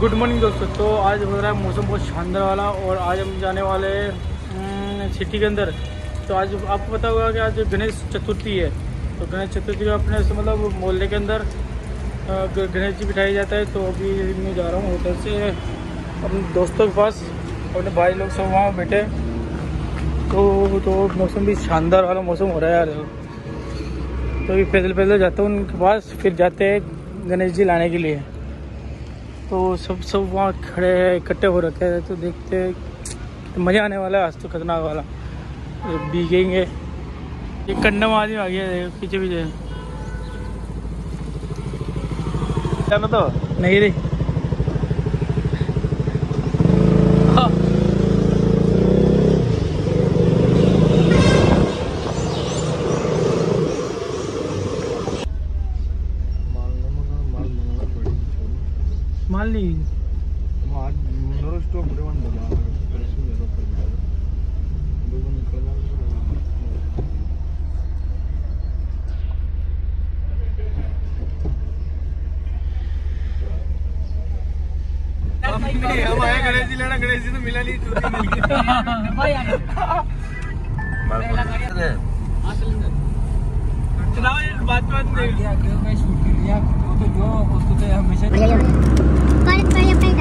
Good morning दोस्तों तो आज हो रहा है मौसम बहुत शानदार वाला और आज हम जाने वाले सिटी के अंदर। तो आज आपको पता होगा कि आज गणेश चतुर्थी है। तो गणेश चतुर्थी में अपने मतलब मोहल्ले के अंदर गणेश जी बिठाया जाता है। तो अभी मैं जा रहा हूँ होटल से, अपने दोस्तों के पास, अपने भाई लोग सब वहाँ बैठे। तो तो मौसम भी शानदार वाला मौसम हो रहा है यार। तो अभी पैदल पैदल जाता हूँ उनके पास, फिर जाते हैं गणेश जी लाने के लिए। तो सब सब वहाँ खड़े हैं इकट्ठे हो रखे हैं तो देखते हैं तो मज़ा आने वाला है आज तो खतरनाक वाला। तो भीगेंगे। ये कंडम आदमी आ गया पीछे पीछे जाना तो। नहीं रे हाँ। मान ली हम आए गणेश गणेश जी तो मिला नहीं चोरी मिल गई। बात बात नहीं कॉलेज पढ़े अपने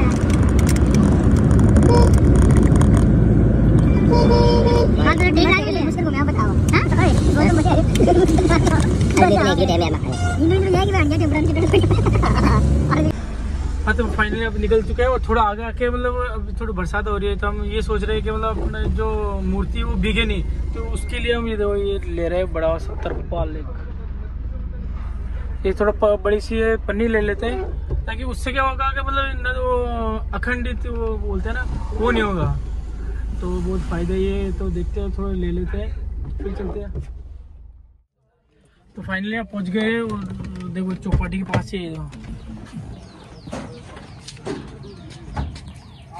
हाँ तो ठीक है मुश्किल को मैं बताओ हाँ तो टाइम है ने हाँ तो फाइनली अब निकल चुके हैं और थोड़ा आगे आके मतलब थोड़ी बरसात हो रही है तो हम ये सोच रहे हैं कि मतलब अपने जो मूर्ति है वो भीगे नहीं तो उसके लिए हम ये देखो, ये ले रहे हैं बड़ा सा तरपाल एक। ये थोड़ा बड़ी सी ये पन्नी ले लेते हैं, ताकि उससे क्या होगा कि मतलब न वो अखंडित वो बोलते हैं ना, वो नहीं होगा। तो बहुत फ़ायदा ये तो देखते हैं, थोड़ा ले लेते हैं, फिर चलते हैं। तो फाइनली आप पहुँच गए और देखो चौपाटी के पास ही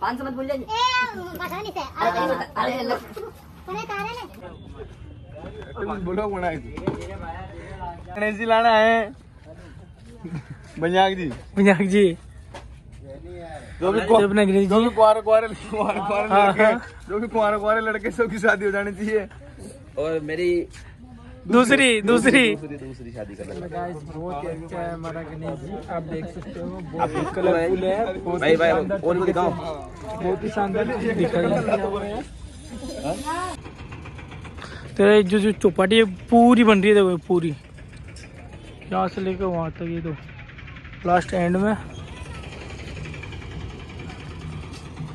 पाँच सौ मत भूल जाइए बोलो गणेश जी लाना है बंजाक जी जी जो भी तो अपने जो भी कुआरे कुआरे कुआरे कुआरे हाँ, लड़के हाँ। जो भी कुआरे कुआरे लड़के सबकी शादी हो जानी चाहिए और मेरी दूसरी दूसरी दूसरी। शादी करना बहुत ही अच्छा है हमारा गणेश जी आप देख सकते हो बहुत ही कलरफुल है भाई भाई शानदार और दिखाओ बहुत ही शानदार दिख रहा है। तो जो जो चौपाटी है पूरी बन रही है देखो पूरी। यहाँ से लेकर वहाँ तक ये तो लास्ट एंड में।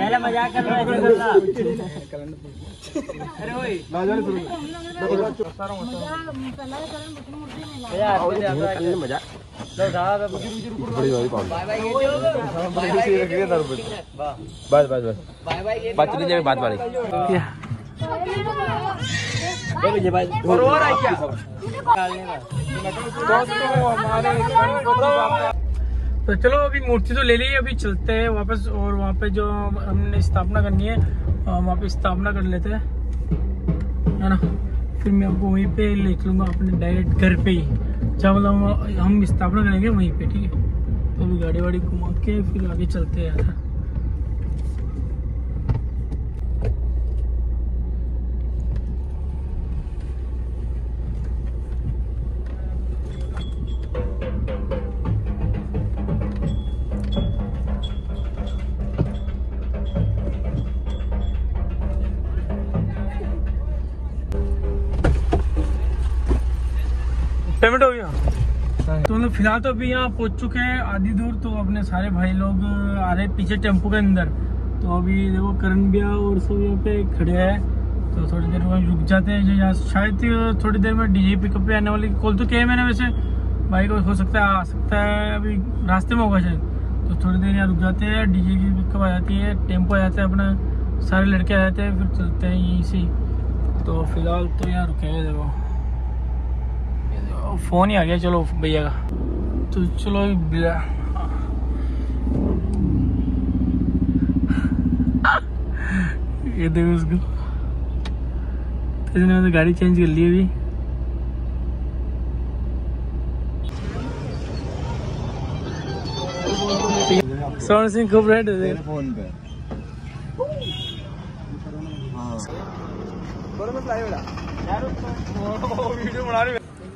पहले मज़ाक कर रहा है बस बस बस। बात नहीं जाए बात वाली। तो चलो, अभी मूर्ति तो ले ली, अभी चलते हैं वापस, और वहाँ पे जो हमने स्थापना करनी है वहाँ पे स्थापना कर लेते हैं। है ना? फिर मैं आपको वहीं पे ले चलूँगा, अपने डायरेक्ट घर पे ही। जहाँ मतलब हम स्थापना करेंगे वहीं पे, ठीक है? तो अभी गाड़ी वाड़ी घुमा के फिर आगे चलते हैं पेमेंट हो गया? तो मतलब फ़िलहाल तो अभी यहाँ पहुँच चुके हैं आधी दूर तो अपने सारे भाई लोग आ रहे हैं पीछे टेंपो के अंदर। तो अभी देखो करण भैया और सब यहाँ पे खड़े हैं। तो थोड़ी देर में रुक जाते हैं जो यहाँ शायद थोड़ी देर में डीजे पिकअप पे आने वाली कॉल तो किया है मैंने वैसे। भाई को हो सकता है आ सकता है अभी रास्ते में होगा शायद। तो थोड़ी देर यहाँ रुक जाते हैं डीजे की पिकअप आ जाती है टेंपो आ जाता है अपना सारे लड़के आ जाते हैं फिर चलते हैं यहीं से। तो फ़िलहाल तो यहाँ रुके हैं देखो, फ़ोन ही आ गया चलो भैया का। तो चलो ये देखो उसको। तो इसने तो गाड़ी चेंज कर ली अभी। स्वर्ण सिंह खूब रेड है। फ़ोन पे। वीडियो बना रही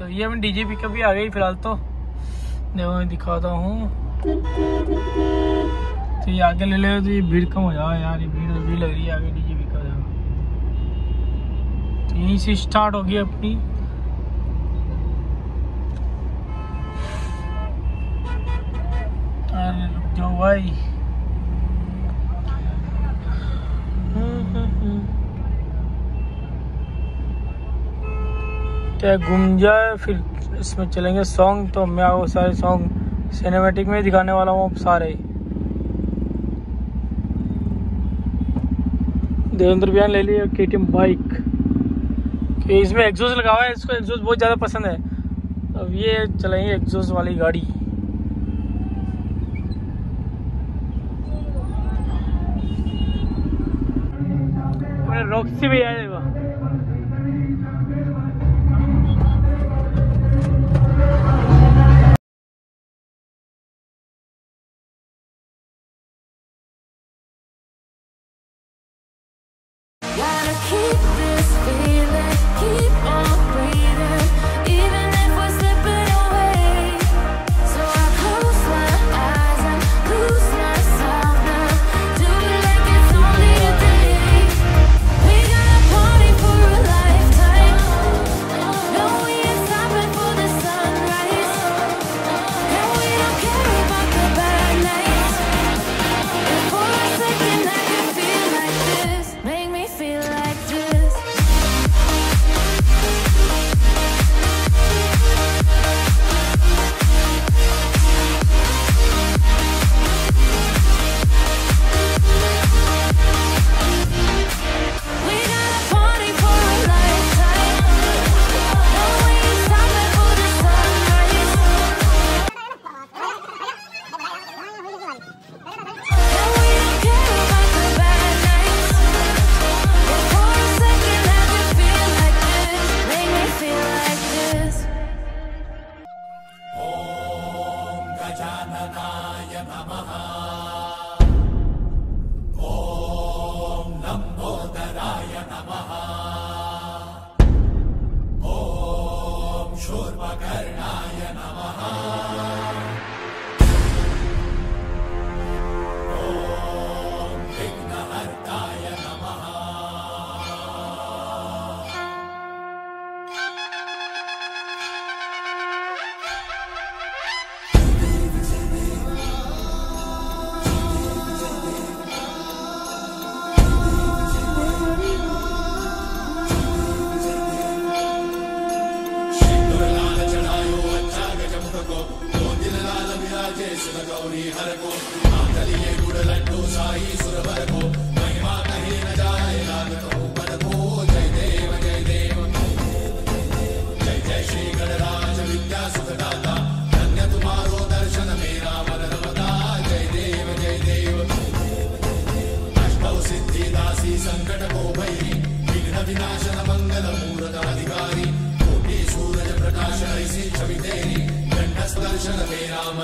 तो ये हमें डीजे पिकअप भी आ गई फ़िलहाल तो। देखो, मैं दिखाता हूँ। तो ये आगे ले ले तो ये भीड़ कम हो जाओ यार, ये भीड़ भीड़ लग रही है आगे डीजे कर जाओ तो यहीं से स्टार्ट होगी अपनी। अरे रुक जाओ भाई। क्या घूम जाए, फिर इसमें चलेंगे सॉन्ग तो मैं आपको सारे सॉन्ग सिनेमेटिक में दिखाने वाला हूँ सारे। ही देवेंद्र भैया ने ले लिया के बाइक कि इसमें एग्जॉस्ट लगा हुआ है, इसको एग्जॉस्ट बहुत ज़्यादा पसंद है। अब ये चलाएँगे एग्जॉस्ट वाली गाड़ी। रॉक्सी भी है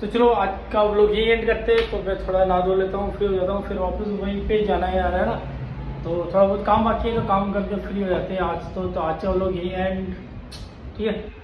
तो चलो आज का लोग यही एंड करते हैं तो मैं थोड़ा नहा धो लेता हूँ फ्री हो जाता हूँ फिर वापस वहीं पे जाना है यार है ना? तो थोड़ा बहुत काम बाकी है तो काम करके फ्री हो जाते हैं आज तो, तो आज का लोग यही एंड ठीक है?